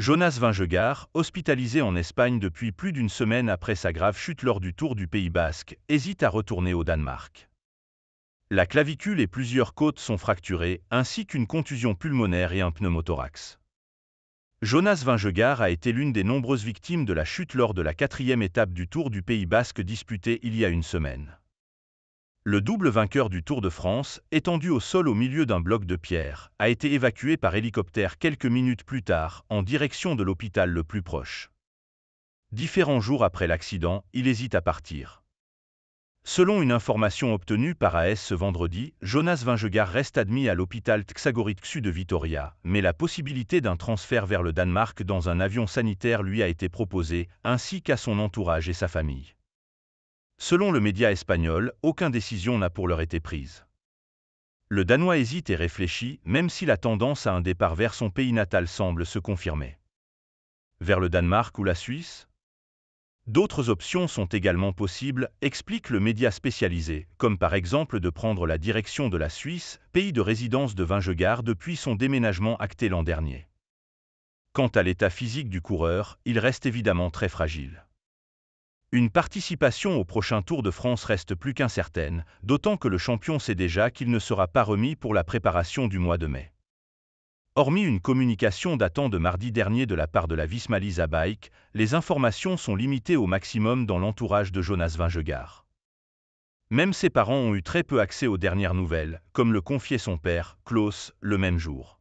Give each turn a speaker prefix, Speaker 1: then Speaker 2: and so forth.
Speaker 1: Jonas Vingegaard, hospitalisé en Espagne depuis plus d'une semaine après sa grave chute lors du Tour du Pays Basque, hésite à retourner au Danemark. La clavicule et plusieurs côtes sont fracturées, ainsi qu'une contusion pulmonaire et un pneumothorax. Jonas Vingegaard a été l'une des nombreuses victimes de la chute lors de la quatrième étape du Tour du Pays Basque disputée il y a une semaine. Le double vainqueur du Tour de France, étendu au sol au milieu d'un bloc de pierre, a été évacué par hélicoptère quelques minutes plus tard, en direction de l'hôpital le plus proche. Différents jours après l'accident, il hésite à partir. Selon une information obtenue par AS ce vendredi, Jonas Vingegaard reste admis à l'hôpital Txagoritxu de Vitoria, mais la possibilité d'un transfert vers le Danemark dans un avion sanitaire lui a été proposée, ainsi qu'à son entourage et sa famille. Selon le média espagnol, aucune décision n'a pour l'heure été prise. Le Danois hésite et réfléchit, même si la tendance à un départ vers son pays natal semble se confirmer. Vers le Danemark ou la Suisse? D'autres options sont également possibles, explique le média spécialisé, comme par exemple de prendre la direction de la Suisse, pays de résidence de Vingegaard depuis son déménagement acté l'an dernier. Quant à l'état physique du coureur, il reste évidemment très fragile. Une participation au prochain Tour de France reste plus qu'incertaine, d'autant que le champion sait déjà qu'il ne sera pas remis pour la préparation du mois de mai. Hormis une communication datant de mardi dernier de la part de la Vismalisa Bike, les informations sont limitées au maximum dans l'entourage de Jonas Vingegaard. Même ses parents ont eu très peu accès aux dernières nouvelles, comme le confiait son père, Klaus, le même jour.